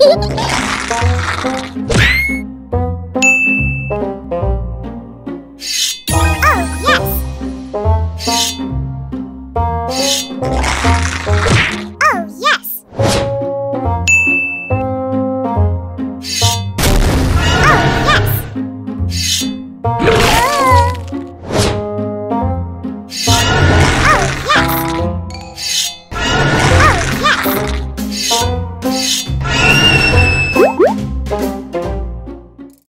oh, yes!